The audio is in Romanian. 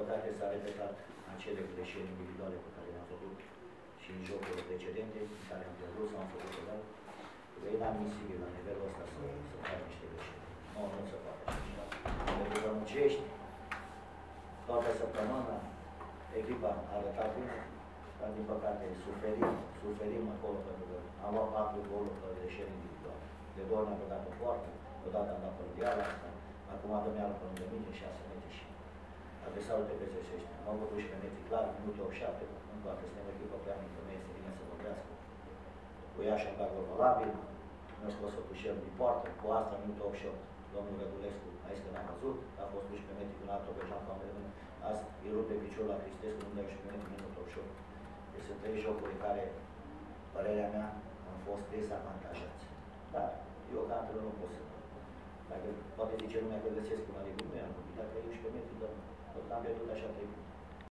păcate s-a repetat acele greșeli individuale pe care le-am făcut și în jocurile precedente, în care am pierdut sau am făcut egal. E inadmisibil la nivelul ăsta să, să faci niște greșeli. Nu, nu se poate așa ceva. Pentru că muncești toată săptămâna, echipa a arătat bine, dar din păcate suferim, suferim acolo pentru că am luat patru goluri pe greșeli individuale. De două ori ne-am băgat o poartă, odată am dat pe diala asta, acum dăm iară pe lângă mine, șase metri și adversarul te găsește. Am avut și pe metri clar, minute 87, încă o dată suntem echipă pe că nu este bine să vorbească. Cu ea și-am dat gol valabil, nu a scos o tușel din poartă, cu asta minute 88, domnul Rădulescu a zis că n-am văzut, a fost duși pe metri când a dat pe Jean Camerun, azi îi rupe piciorul la Cristescu, nu dă și pe metri minute 88. Deci sunt trei jocuri în care, părerea mea, am fost dezavantajați. Dar eu ca antrenor nu pot să dacă poate zice lumea că găsesc un alibi, nu i-am făcut, dacă e 11